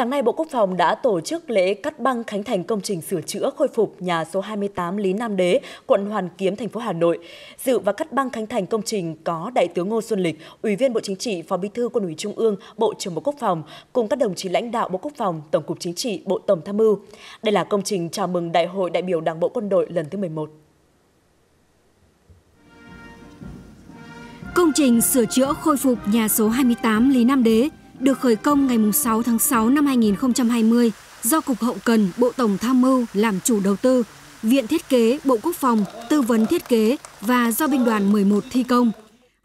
Sáng nay, Bộ Quốc phòng đã tổ chức lễ cắt băng khánh thành công trình sửa chữa khôi phục nhà số 28 Lý Nam Đế, quận Hoàn Kiếm, thành phố Hà Nội. Dự và cắt băng khánh thành công trình có Đại tướng Ngô Xuân Lịch, Ủy viên Bộ Chính trị, Phó Bí thư Quân ủy Trung ương, Bộ trưởng Bộ Quốc phòng, cùng các đồng chí lãnh đạo Bộ Quốc phòng, Tổng cục Chính trị, Bộ Tổng tham mưu. Đây là công trình chào mừng Đại hội đại biểu Đảng bộ quân đội lần thứ 11. Công trình sửa chữa khôi phục nhà số 28 Lý Nam Đế được khởi công ngày 6 tháng 6 năm 2020 do Cục Hậu Cần Bộ Tổng Tham mưu làm chủ đầu tư, Viện Thiết kế Bộ Quốc phòng tư vấn thiết kế và do binh đoàn 11 thi công.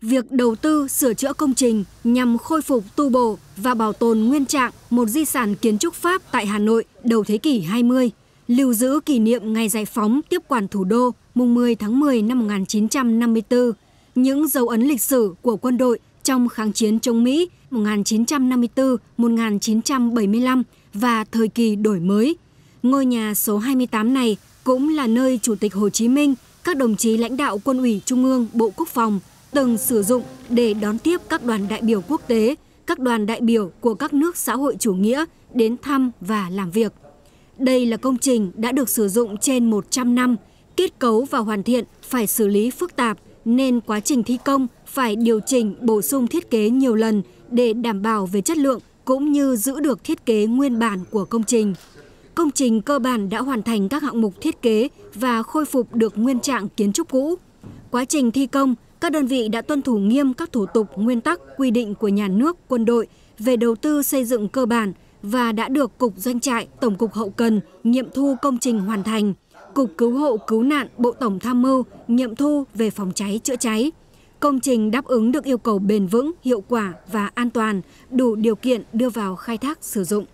Việc đầu tư sửa chữa công trình nhằm khôi phục tu bổ và bảo tồn nguyên trạng một di sản kiến trúc Pháp tại Hà Nội đầu thế kỷ 20, lưu giữ kỷ niệm ngày giải phóng tiếp quản thủ đô mùng 10 tháng 10 năm 1954, những dấu ấn lịch sử của quân đội trong kháng chiến chống Mỹ 1954-1975 và thời kỳ đổi mới. Ngôi nhà số 28 này cũng là nơi Chủ tịch Hồ Chí Minh, các đồng chí lãnh đạo Quân ủy Trung ương, Bộ Quốc phòng từng sử dụng để đón tiếp các đoàn đại biểu quốc tế, các đoàn đại biểu của các nước xã hội chủ nghĩa đến thăm và làm việc. Đây là công trình đã được sử dụng trên 100 năm, kết cấu và hoàn thiện phải xử lý phức tạp nên quá trình thi công phải điều chỉnh bổ sung thiết kế nhiều lần để đảm bảo về chất lượng cũng như giữ được thiết kế nguyên bản của công trình. Công trình cơ bản đã hoàn thành các hạng mục thiết kế và khôi phục được nguyên trạng kiến trúc cũ. Quá trình thi công, các đơn vị đã tuân thủ nghiêm các thủ tục, nguyên tắc, quy định của nhà nước, quân đội về đầu tư xây dựng cơ bản và đã được Cục Doanh trại, Tổng cục Hậu cần nghiệm thu công trình hoàn thành, Cục Cứu hộ Cứu nạn Bộ Tổng Tham mưu nghiệm thu về phòng cháy chữa cháy. Công trình đáp ứng được yêu cầu bền vững, hiệu quả và an toàn, đủ điều kiện đưa vào khai thác sử dụng.